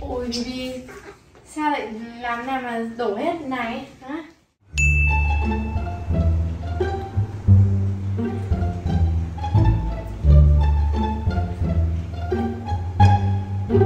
Ôi Bibi, sao lại làm nào mà đổ hết này hả? Ờ,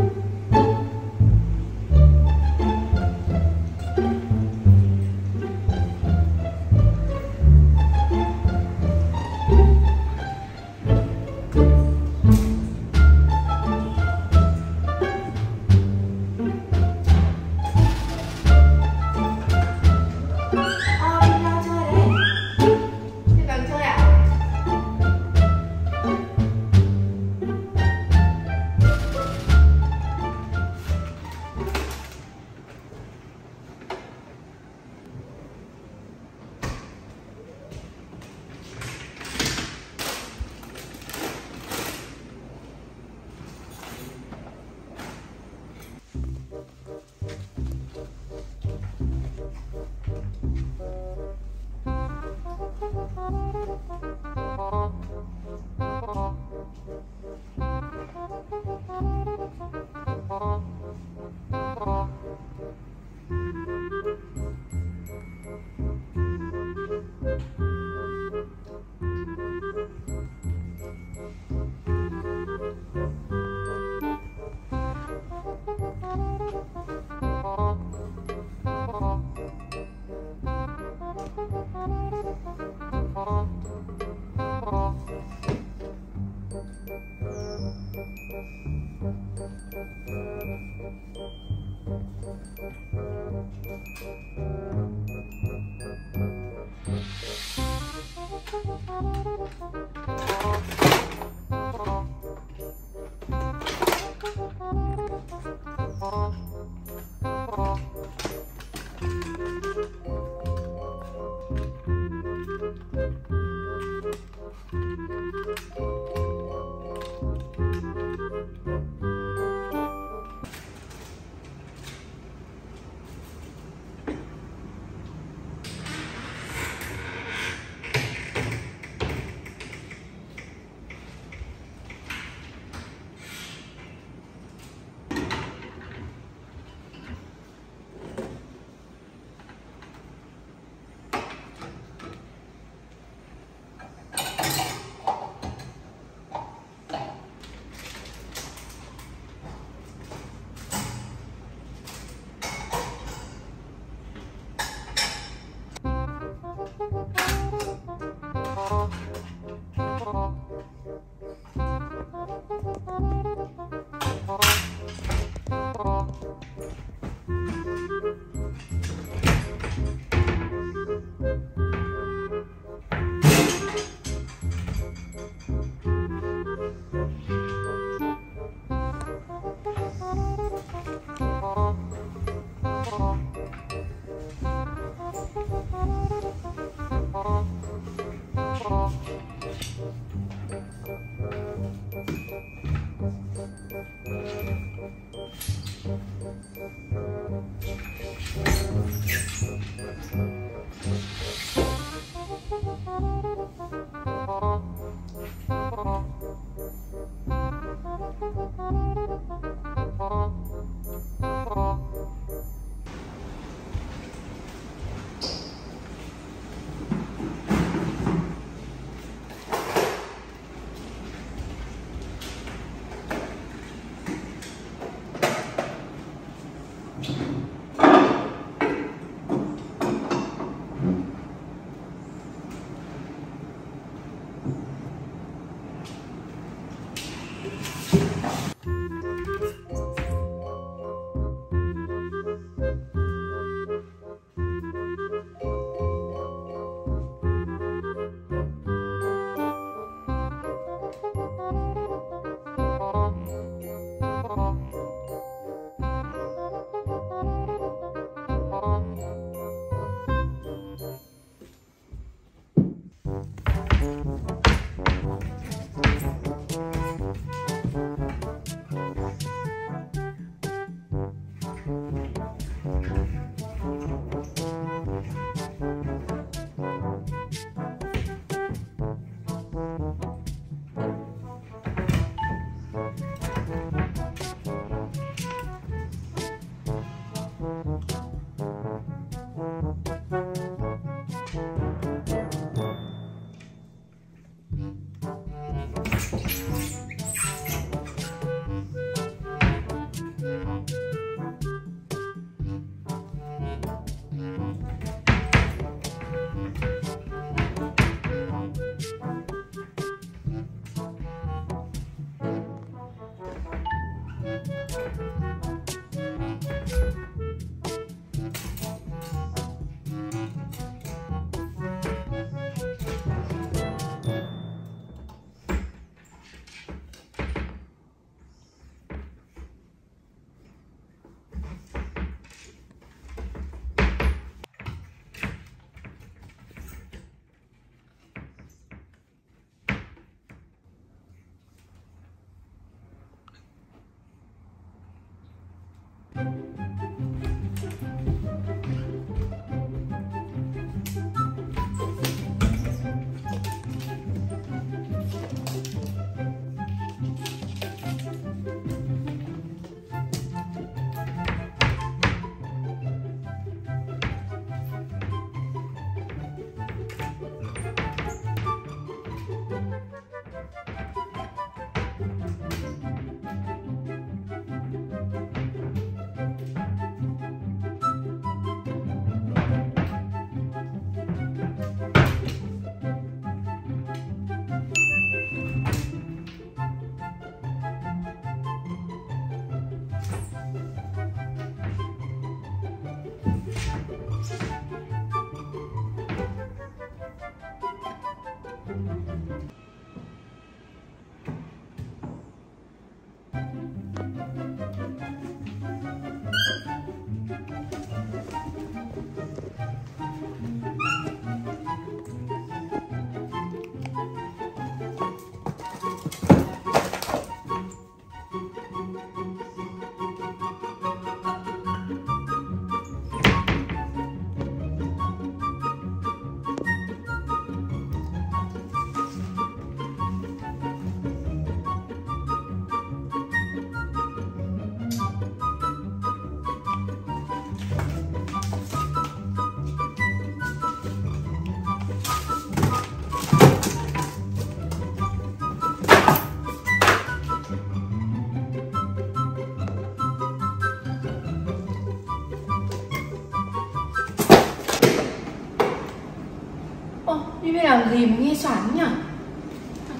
Thank you.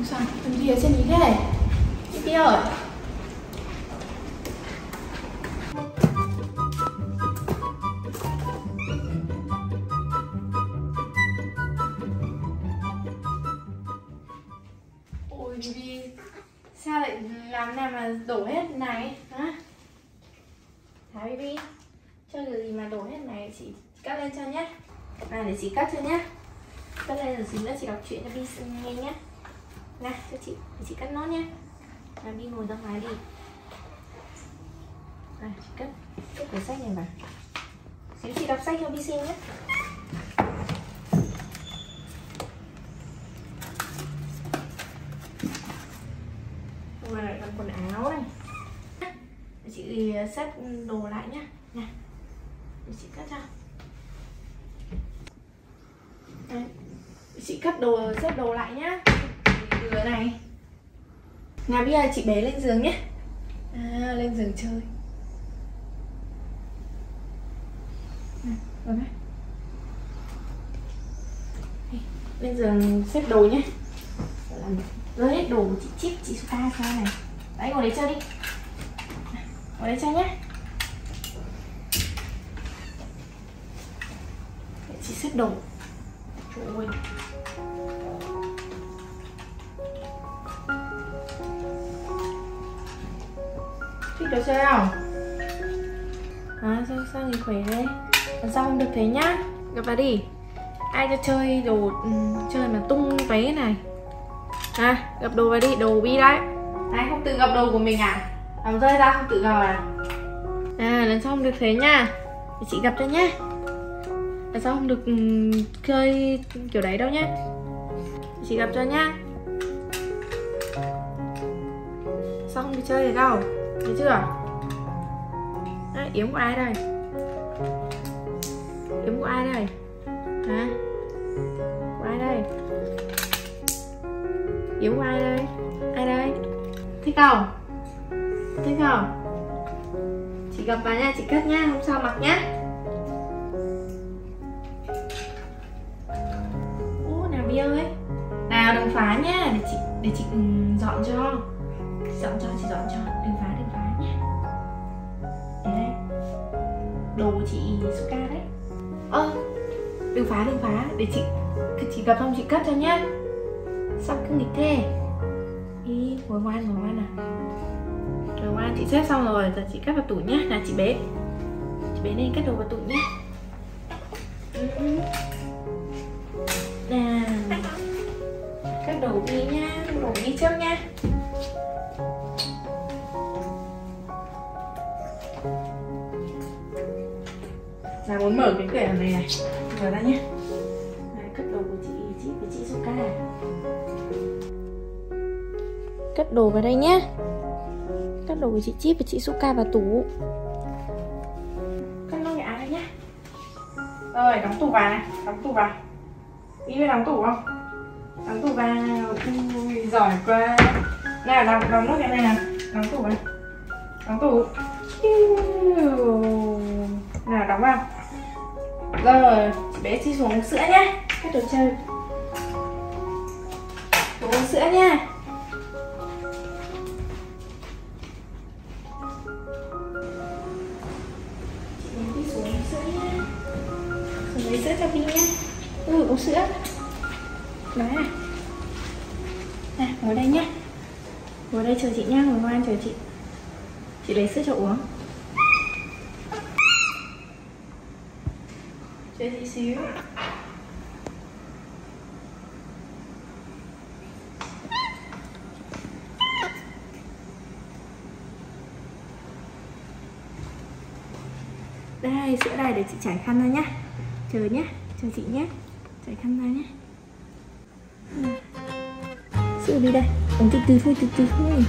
Sao? Xoắn làm gì ở trên ý thế? Bibi ơi Ôi vì Sao lại làm nào mà đổ hết này? Hả? Thả baby Chơi cái gì mà đổ hết này, chị cắt lên cho nhé. À để chị cắt cho nhé. Cắt lên rồi gì nữa, chị đọc chuyện cho Bi nghe nhé. Này cho chị, để chị cắt nốt nhé Nào đi ngồi ra ngoài đi. À chị cắt, cái cuốn sách này vào. Xíu chị đọc sách cho Bi xem nhé. Lại quần áo này. Chị ờ, xếp đồ lại nhá. Nha. Để chị cắt cho. Đấy. chị cắt đồ xếp đồ lại nhá vừa này. Nào bây giờ chị bé lên giường nhé. À, lên giường chơi. Ừ, lên giường xếp đồ nhé. Rơi hết đồ của chị chip chị Suka sao này. Đấy ngồi đấy chơi đi. Ngồi đấy chơi nhé. Để chị xếp đồ. Trời ơi. Chơi không? À sao, sao thì khỏe đấy Sao không được thế nhá? Gặp vào đi. Ai cho chơi đồ um, chơi mà tung váy này? À gặp đồ vào đi, đồ bi đấy. Này không tự gặp đồ của mình à? Làm rơi ra không tự gặp à? À lần sau không được thế nhá? Để chị gặp cho nhá. Là sao không được chơi kiểu đấy đâu nhé chị gặp cho nhá. Sao không được chơi được đâu thấy chưa? Đấy, yếm của ai đây? Yếm của ai đây? Hả? Của ai đây? Yếm của ai đây? Ai đây? Thích không? Thích không? Chị gặp vào nha chị cất nhá không sao mặc nhá. Bi ơi Nào đừng phá nhá Để chị để chị dọn cho. Dọn cho chị dọn cho. Đồ của chị Suka đấy. Ơ à, Đừng phá đừng phá. Để chị chị gặp xong chị cất cho nhá. Sao cứ nghịch thế? Ý ngồi ngoan ngồi ngoan nào Ngồi ngoan chị xếp xong rồi Giờ chị cất vào tủ nhá Là chị bế. Chị bế lên cất đồ vào tủ nhá. Nào. Cất đồ đi nhá, Đồ đi trước nhá. Muốn mở cái cửa này này Mở ra nhé. Đấy, cất đồ của chị chị với chị Suka Cất đồ vào đây nhé. Cất đồ của chị Chip và chị Suka vào tủ. Cất nó cái áo đây nhé. Rồi đóng tủ vào này. Đóng tủ vào. Ý biết đóng tủ không? Đóng tủ vào. Ui, giỏi quá. Nào, đóng, đóng nốt cái này nào. Đóng tủ vào. Đóng tủ Vâng rồi, chị bé đi xuống uống sữa nhé, Hết đồ chơi. Uống sữa nha Chị bé đi xuống uống sữa nhé, Xuống lấy sữa cho Vy nhé, ừ uống sữa. Đấy à, à ngồi đây nhé. Ngồi đây chờ chị nhá ngồi ngoan chờ chị. Chị lấy sữa cho uống. Chờ tí xíu. Đây sữa đây để chị trải khăn ra nhá. Chờ nhá chờ chị nhé trải khăn ra nhé ừ. Sữa đi đây Uống từ từ thôi, từ từ thôi.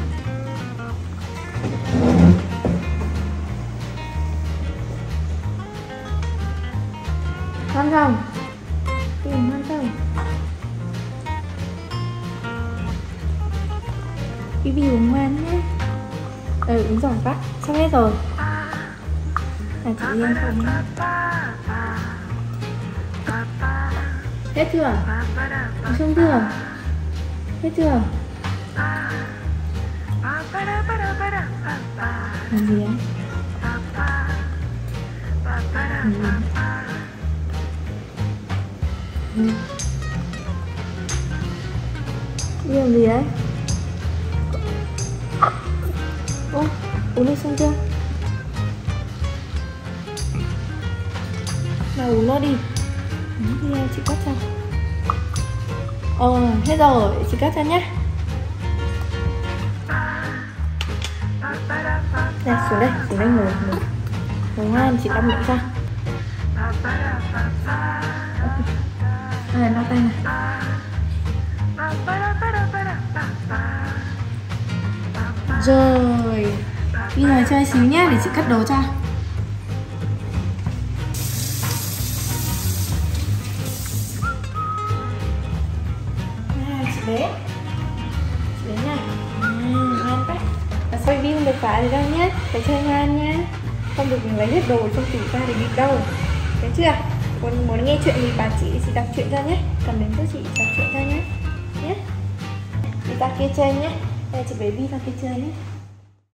Ngon không? Tiền ngon không? Bibi uống ngoan nhé Ừ, uống giỏi quá Xong hết rồi Là chị Yên không Hết chưa? Uống Xong chưa? Hết chưa? Làm gì đấy? Làm gì? đấy? Đi làm gì đấy? Ô, uống nước xong chưa? Nào uống nó đi. Uống Đi chị cắt cho. Ờ, hết rồi, chị cắt cho nhé Đây, xuống đây, xuống đây ngồi, ngồi. Ngồi ngoan, chị đắp miệng ra. Ờ, Đây, lau tay này Rồi Đi ngồi chơi xíu nhé, để chị cắt đồ cho. Chị bé. Chị bé nha ừ, à, Ngoan quá. Và xoay đi không được phải đâu nhé Phải chơi ngoan nhé Không được lấy hết đồ trong tủ ra để bị đâu. Thấy chưa? Muốn, muốn nghe chuyện gì bà chị chị đọc chuyện ra nhé. Cầm đến cho chị đọc chuyện ra nhé. Nhé. Đi ra kia chơi nhé. Đây chị bé đi ra kia chơi nhé.